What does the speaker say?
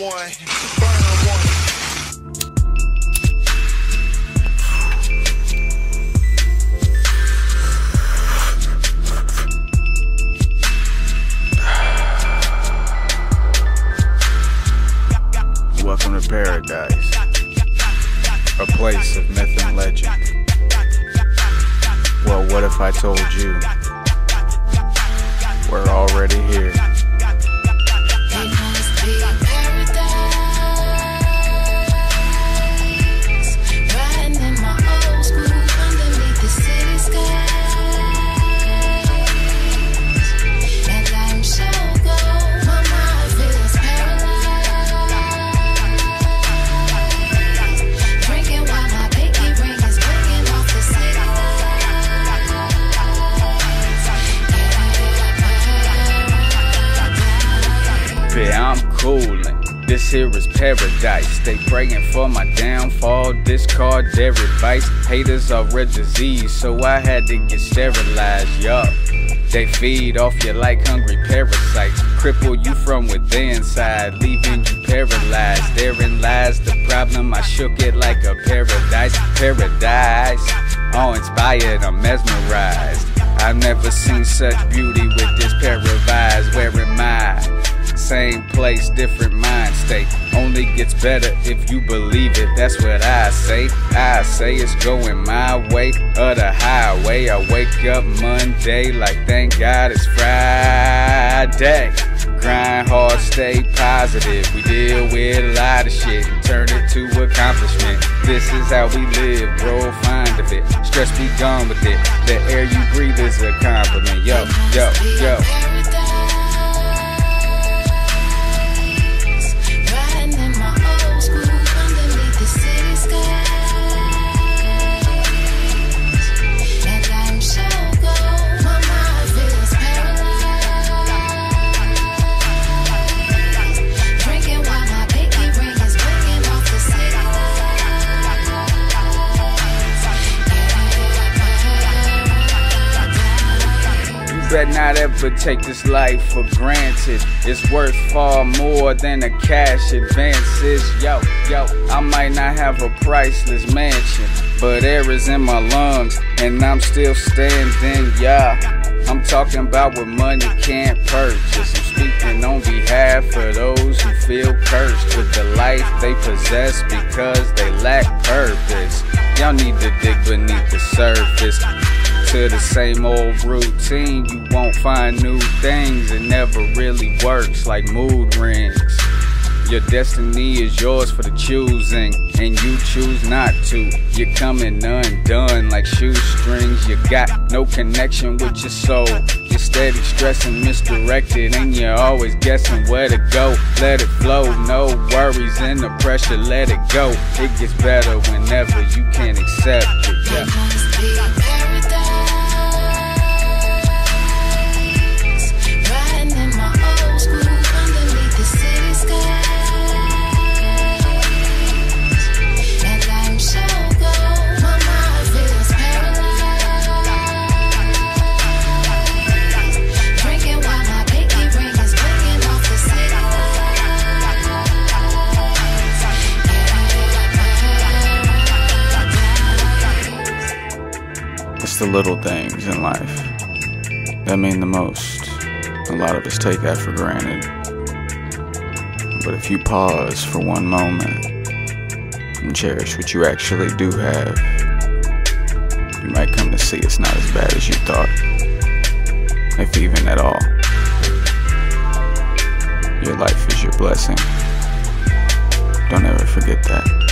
one, burn one. Welcome to paradise, a place of myth and legend. Well, what if I told you we're already here? I'm coolin'. This here is paradise. They praying for my downfall. Discard their advice. Haters are red disease, so I had to get sterilized. Yup. They feed off you like hungry parasites. Cripple you from within side, leaving you paralyzed. Therein lies the problem. I shook it like a paradise. Paradise. All inspired, I'm mesmerized. I've never seen such beauty with this pair of eyes. Where am I? Same place, different mind state. Only gets better if you believe it. That's what I say. I say it's going my way or the highway. I wake up Monday like thank God it's Friday. Grind hard, stay positive. We deal with a lot of shit and turn it to accomplishment. This is how we live, bro. Find of it. Stress be gone with it. The air you breathe is a compliment. Yo, yo, yo. Better not ever take this life for granted. It's worth far more than a cash advances. Yo, yo, I might not have a priceless mansion, but air is in my lungs, and I'm still standing. Yeah, I'm talking about what money can't purchase. I'm speaking on behalf of those who feel cursed with the life they possess because they lack purpose. Y'all need to dig beneath the surface to the same old routine. You won't find new things. It never really works like mood rings. Your destiny is yours for the choosing, and you choose not to. You're coming undone like shoestrings. You got no connection with your soul. You're steady stressing, misdirected, and you're always guessing where to go. Let it flow, no worries and the pressure, let it go. It gets better whenever you can accept it. Yeah. The little things in life that mean the most. A lot of us take that for granted. But if you pause for one moment and cherish what you actually do have, you might come to see it's not as bad as you thought. If even at all. Your life is your blessing. Don't ever forget that.